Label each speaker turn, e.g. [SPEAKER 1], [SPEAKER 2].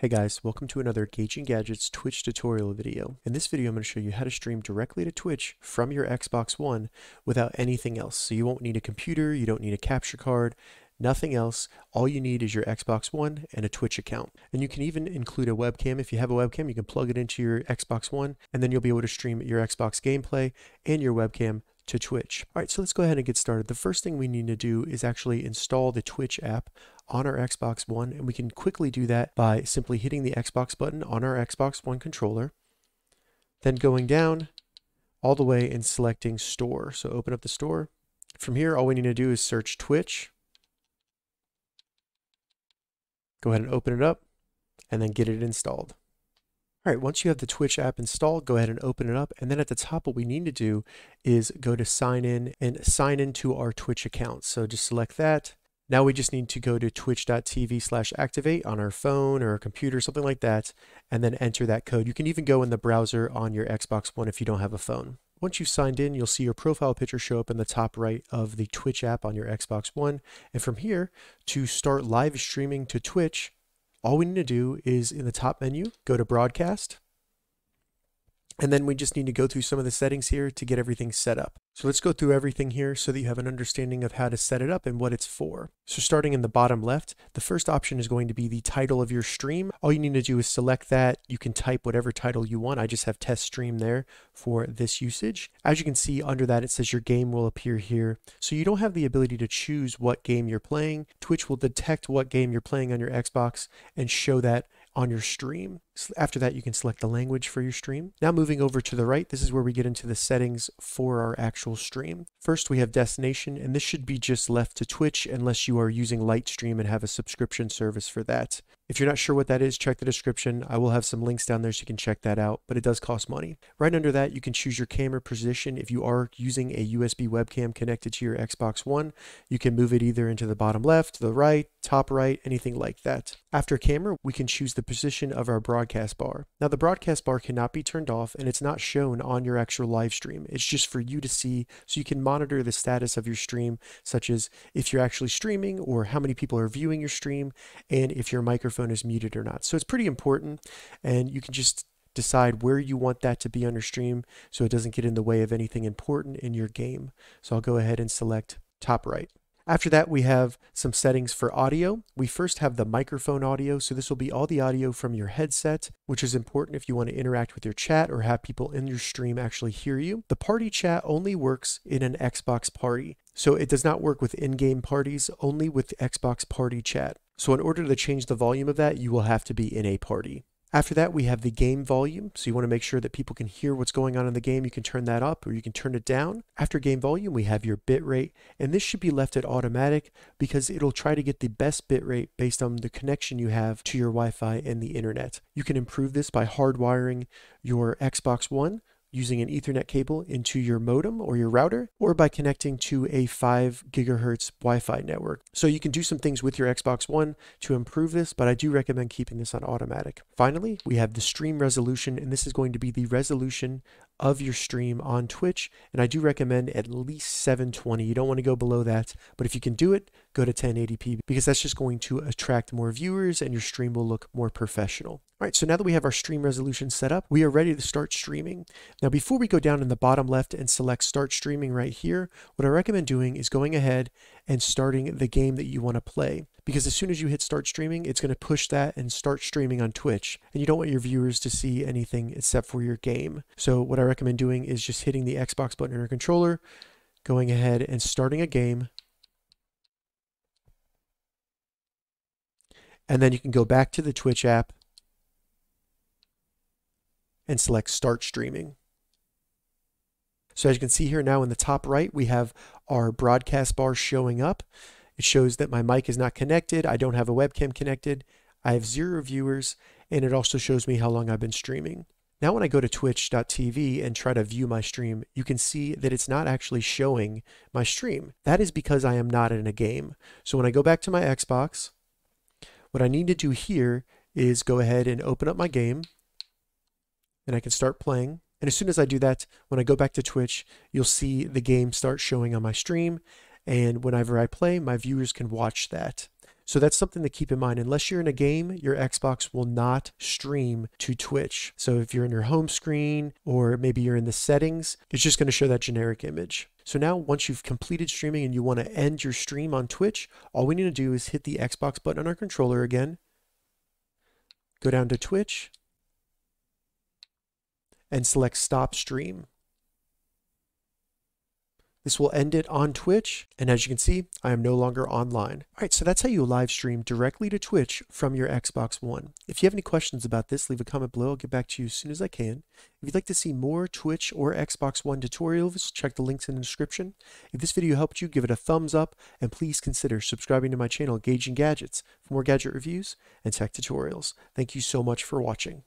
[SPEAKER 1] Hey guys, welcome to another Gauging Gadgets Twitch tutorial video. In this video, I'm going to show you how to stream directly to Twitch from your Xbox One without anything else. So you won't need a computer, you don't need a capture card, nothing else. All you need is your Xbox One and a Twitch account. And you can even include a webcam. If you have a webcam, you can plug it into your Xbox One, and then you'll be able to stream your Xbox gameplay and your webcam to Twitch. All right, so let's go ahead and get started. The first thing we need to do is actually install the Twitch app on our Xbox One, and we can quickly do that by simply hitting the Xbox button on our Xbox One controller, then going down all the way and selecting Store. So open up the store. From here, all we need to do is search Twitch. Go ahead and open it up, and then get it installed. All right, once you have the Twitch app installed, go ahead and open it up. And then at the top, what we need to do is go to sign in and sign into our Twitch account. So just select that. Now we just need to go to twitch.tv slash activate on our phone or computer, something like that, and then enter that code. You can even go in the browser on your Xbox One if you don't have a phone. Once you've signed in, you'll see your profile picture show up in the top right of the Twitch app on your Xbox One. And from here, to start live streaming to Twitch, all we need to do is in the top menu, go to broadcast, and then we just need to go through some of the settings here to get everything set up. So let's go through everything here so that you have an understanding of how to set it up and what it's for. So starting in the bottom left, the first option is going to be the title of your stream. All you need to do is select that. You can type whatever title you want. I just have test stream there for this usage. As you can see under that, it says your game will appear here. So you don't have the ability to choose what game you're playing. Twitch will detect what game you're playing on your Xbox and show that on your stream. After that, you can select the language for your stream. Now moving over to the right, this is where we get into the settings for our actual stream. First, we have destination, and this should be just left to Twitch unless you are using Lightstream and have a subscription service for that. If you're not sure what that is, check the description. I will have some links down there so you can check that out, but it does cost money. Right under that, you can choose your camera position. If you are using a USB webcam connected to your Xbox One, you can move it either into the bottom left, the right, top right, anything like that. After camera, we can choose the position of our broadcast bar. Now, the broadcast bar cannot be turned off and it's not shown on your actual live stream. It's just for you to see so you can monitor the status of your stream, such as if you're actually streaming or how many people are viewing your stream and if your microphone microphone is muted or not. So it's pretty important and you can just decide where you want that to be on your stream so it doesn't get in the way of anything important in your game. So I'll go ahead and select top right. After that, we have some settings for audio. We first have the microphone audio. So this will be all the audio from your headset, which is important if you want to interact with your chat or have people in your stream actually hear you. The party chat only works in an Xbox party. So it does not work with in-game parties, only with Xbox party chat. So in order to change the volume of that, you will have to be in a party. After that, we have the game volume. So you want to make sure that people can hear what's going on in the game. You can turn that up or you can turn it down. After game volume, we have your bit rate. And this should be left at automatic because it'll try to get the best bit rate based on the connection you have to your Wi-Fi and the internet. You can improve this by hardwiring your Xbox One using an Ethernet cable into your modem or your router, or by connecting to a 5 gigahertz Wi Fi network. So you can do some things with your Xbox One to improve this, but I do recommend keeping this on automatic. Finally, we have the stream resolution, and this is going to be the resolution of your stream on Twitch. And I do recommend at least 720. You don't want to go below that, but if you can do it, go to 1080p because that's just going to attract more viewers and your stream will look more professional. All right, so now that we have our stream resolution set up, we are ready to start streaming. Now, before we go down in the bottom left and select start streaming right here, what I recommend doing is going ahead and starting the game that you want to play. Because as soon as you hit start streaming, it's going to push that and start streaming on Twitch. And you don't want your viewers to see anything except for your game. So what I recommend doing is just hitting the Xbox button on your controller, going ahead and starting a game, and then you can go back to the Twitch app and select Start Streaming. So as you can see here now in the top right, we have our broadcast bar showing up. It shows that my mic is not connected. I don't have a webcam connected. I have zero viewers, and it also shows me how long I've been streaming. Now when I go to twitch.tv and try to view my stream, you can see that it's not actually showing my stream. That is because I am not in a game. So when I go back to my Xbox, what I need to do here is go ahead and open up my game and I can start playing. And as soon as I do that, when I go back to Twitch, you'll see the game start showing on my stream. And whenever I play, my viewers can watch that. So that's something to keep in mind. Unless you're in a game, your Xbox will not stream to Twitch. So if you're in your home screen or maybe you're in the settings, it's just going to show that generic image. So now once you've completed streaming and you want to end your stream on Twitch, all we need to do is hit the Xbox button on our controller again, go down to Twitch, and select stop stream. This will end it on Twitch. And as you can see, I am no longer online. All right, so that's how you live stream directly to Twitch from your Xbox One. If you have any questions about this, leave a comment below. I'll get back to you as soon as I can. If you'd like to see more Twitch or Xbox One tutorials, check the links in the description. If this video helped you, give it a thumbs up and please consider subscribing to my channel, Gauging Gadgets, for more gadget reviews and tech tutorials. Thank you so much for watching.